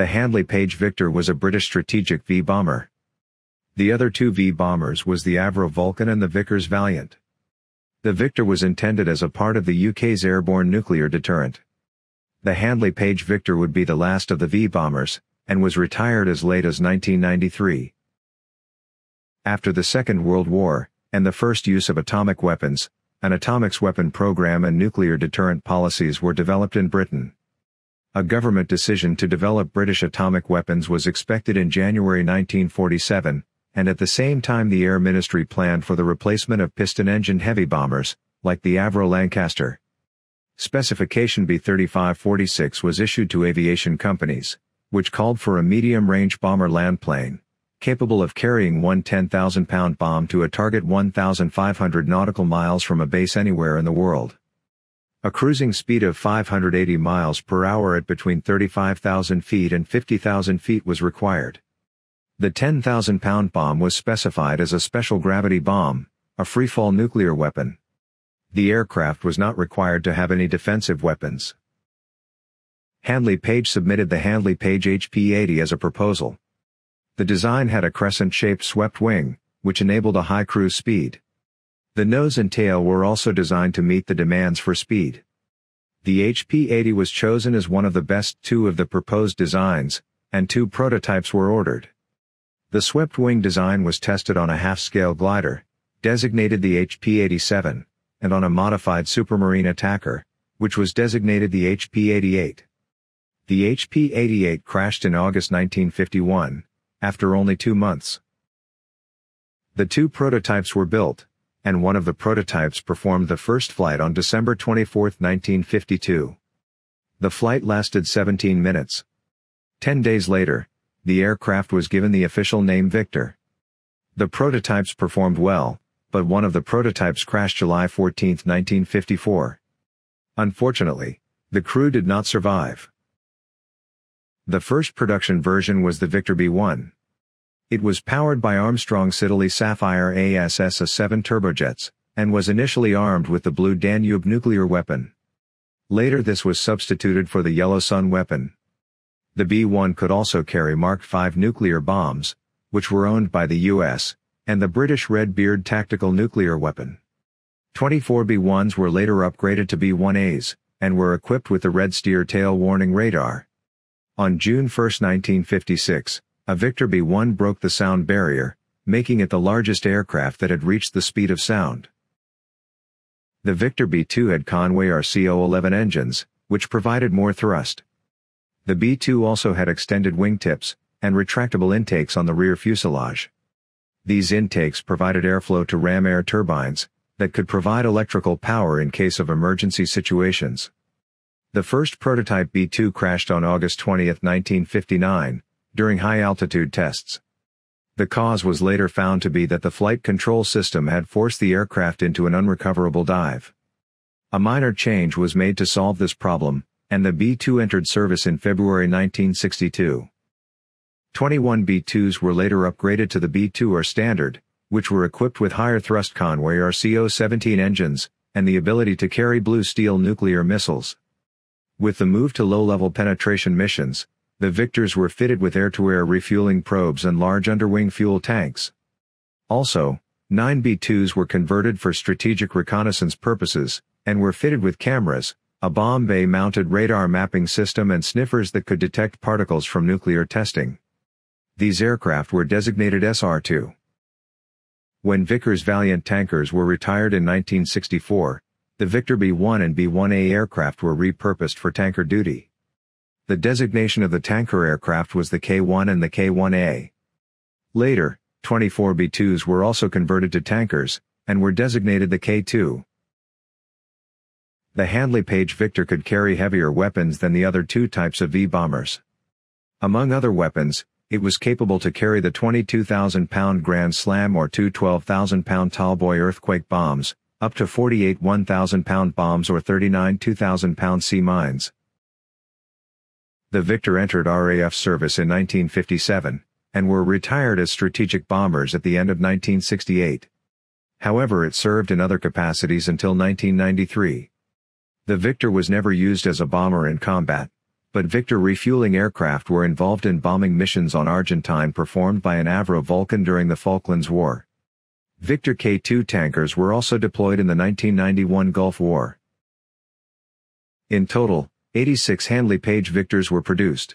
The Handley Page Victor was a British strategic V bomber. The other two V bombers was the Avro Vulcan and the Vickers Valiant. The Victor was intended as a part of the UK's airborne nuclear deterrent. The Handley Page Victor would be the last of the V bombers, and was retired as late as 1993. After the Second World War, and the first use of atomic weapons, an atomics weapon program and nuclear deterrent policies were developed in Britain. A government decision to develop British atomic weapons was expected in January 1947, and at the same time the Air Ministry planned for the replacement of piston-engined heavy bombers, like the Avro Lancaster. Specification B-3546 was issued to aviation companies, which called for a medium-range bomber land plane, capable of carrying one 10,000-pound bomb to a target 1,500 nautical miles from a base anywhere in the world. A cruising speed of 580 miles per hour at between 35,000 feet and 50,000 feet was required. The 10,000-pound bomb was specified as a special gravity bomb, a freefall nuclear weapon. The aircraft was not required to have any defensive weapons. Handley Page submitted the Handley Page HP-80 as a proposal. The design had a crescent-shaped swept wing, which enabled a high cruise speed. The nose and tail were also designed to meet the demands for speed. The HP-80 was chosen as one of the best two of the proposed designs, and two prototypes were ordered. The swept wing design was tested on a half-scale glider, designated the HP-87, and on a modified Supermarine attacker, which was designated the HP-88. The HP-88 crashed in August 1951, after only two months. The two prototypes were built, and one of the prototypes performed the first flight on December 24, 1952. The flight lasted 17 minutes. Ten days later, the aircraft was given the official name Victor. The prototypes performed well, but one of the prototypes crashed July 14, 1954. Unfortunately, the crew did not survive. The first production version was the Victor B-1. It was powered by Armstrong Siddeley Sapphire ASS-A7 turbojets, and was initially armed with the Blue Danube nuclear weapon. Later this was substituted for the Yellow Sun weapon. The B-1 could also carry Mark V nuclear bombs, which were owned by the U.S., and the British Red Beard tactical nuclear weapon. 24 B-1s were later upgraded to B-1As, and were equipped with the Red Steer tail warning radar. On June 1, 1956, a Victor B-1 broke the sound barrier, making it the largest aircraft that had reached the speed of sound. The Victor B-2 had Conway RCO-11 engines, which provided more thrust. The B-2 also had extended wingtips, and retractable intakes on the rear fuselage. These intakes provided airflow to ram air turbines, that could provide electrical power in case of emergency situations. The first prototype B-2 crashed on August 20, 1959, during high-altitude tests. The cause was later found to be that the flight control system had forced the aircraft into an unrecoverable dive. A minor change was made to solve this problem, and the B-2 entered service in February 1962. 21 B-2s were later upgraded to the B-2R standard, which were equipped with higher thrust Conway RCO-17 engines, and the ability to carry Blue Steel nuclear missiles. With the move to low-level penetration missions, the Victors were fitted with air-to-air refueling probes and large underwing fuel tanks. Also, 9 B-2s were converted for strategic reconnaissance purposes, and were fitted with cameras, a bomb bay mounted radar mapping system and sniffers that could detect particles from nuclear testing. These aircraft were designated SR-2. When Vickers Valiant tankers were retired in 1964, the Victor B-1 and B-1A aircraft were repurposed for tanker duty. The designation of the tanker aircraft was the K-1 and the K-1A. Later, 24 B-2s were also converted to tankers, and were designated the K-2. The Handley Page Victor could carry heavier weapons than the other two types of V-bombers. Among other weapons, it was capable to carry the 22,000-pound Grand Slam or two 12,000-pound Tallboy earthquake bombs, up to 48 1,000-pound bombs or 39 2,000-pound sea mines. The Victor entered RAF service in 1957, and were retired as strategic bombers at the end of 1968. However it served in other capacities until 1993. The Victor was never used as a bomber in combat, but Victor refueling aircraft were involved in bombing missions on Argentine performed by an Avro Vulcan during the Falklands War. Victor K-2 tankers were also deployed in the 1991 Gulf War. In total, 86 Handley Page Victors were produced.